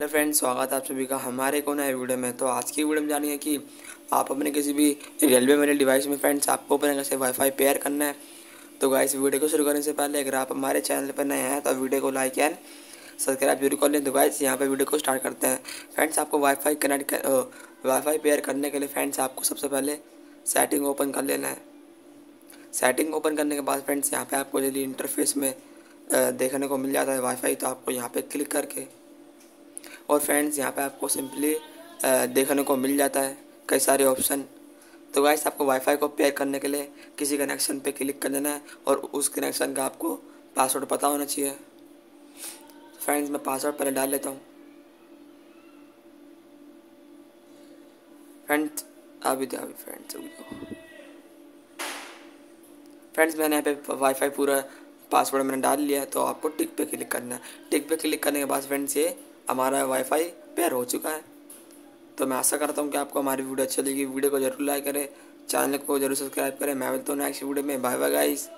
Hello friends, स्वागत है आप सभी का हमारे को नए वीडियो में। तो आज की वीडियो में जानिए कि आप अपने किसी भी रेलवे मेरे डिवाइस में फ्रेंड्स, आपको अपने कैसे वाईफाई पेयर करना है। तो गाइस वीडियो को शुरू करने से पहले अगर आप हमारे चैनल पर नए हैं तो वीडियो को लाइक एंड सब्सक्राइब ज़रूर कर लें। तो गाइस यहाँ पर वीडियो को स्टार्ट करते हैं। फ्रेंड्स, आपको वाईफाई कनेक्ट वाईफाई पेयर करने के लिए फ्रेंड्स, आपको सबसे पहले सेटिंग ओपन कर लेना है। सेटिंग ओपन करने के बाद फ्रेंड्स, यहाँ पर आपको यदि इंटरफेस में देखने को मिल जाता है वाईफाई तो आपको यहाँ पर क्लिक करके और फ्रेंड्स यहाँ पे आपको सिंपली देखने को मिल जाता है कई सारे ऑप्शन तो गाइस आपको वाईफाई को पेयर करने के लिए किसी कनेक्शन पे क्लिक कर देना है और उस कनेक्शन का आपको पासवर्ड पता होना चाहिए। फ्रेंड्स मैं पासवर्ड पहले डाल लेता हूँ। फ्रेंड्स अभी तो अभी फ्रेंड्स फ्रेंड्स मैंने यहाँ पे वाईफाई पूरा पासवर्ड मैंने डाल लिया है तो आपको टिक पे क्लिक करना है। टिक पे क्लिक करने के बाद फ्रेंड्स ये हमारा वाईफाई पेयर हो चुका है। तो मैं आशा करता हूँ कि आपको हमारी वीडियो अच्छी लगी। वीडियो को ज़रूर लाइक करें चैनल को ज़रूर सब्सक्राइब करें। मैं मिलता हूँ नेक्स्ट वीडियो में। Bye bye guys